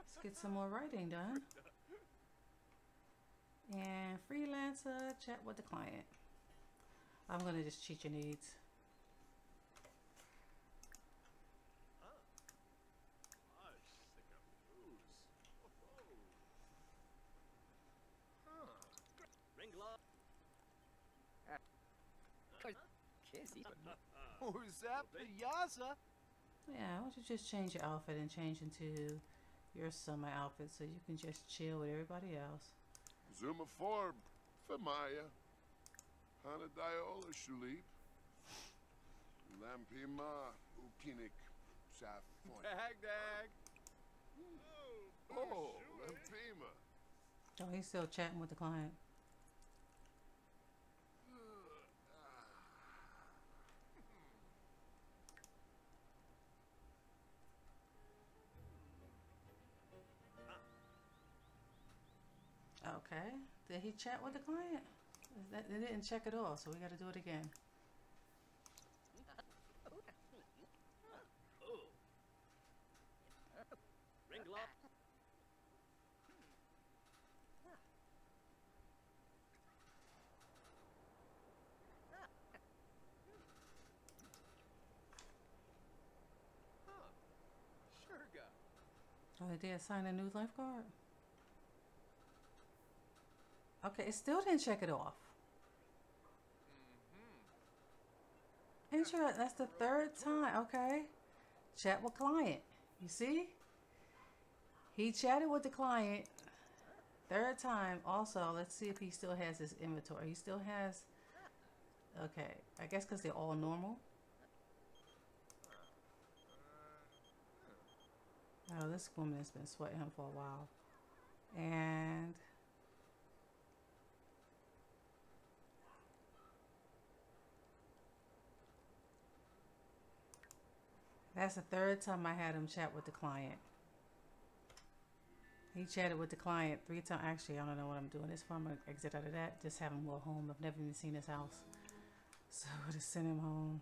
Let's get some more writing done. And freelancer, chat with the client. I'm gonna just cheat your needs. Yeah, why don't you just change your outfit and change into your summer outfit so you can just chill with everybody else. Zuma Forb, Femaya, Hanadiola Shulip, Lampima, Ukinik, Safon. Dag dag. Oh, Lampima. Oh, he's still chatting with the client. Okay. Did he chat with the client? That, they didn't check at all, so we got to do it again. Oh, they did assign a new lifeguard? Okay, it still didn't check it off. Mm-hmm. Interesting. That's the third time. Okay. Chat with client. You see? He chatted with the client third time. Also, let's see if he still has his inventory. He still has. Okay. I guess because they're all normal. Oh, this woman has been sweating him for a while. And. That's the third time I had him chat with the client. He chatted with the client three times. Actually, I don't know what I'm doing this for. I'm going to exit out of that. Just have him go home. I've never even seen his house. So, to send him home.